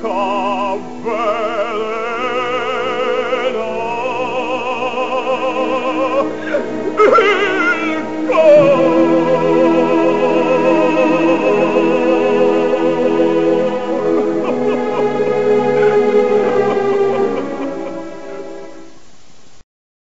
cover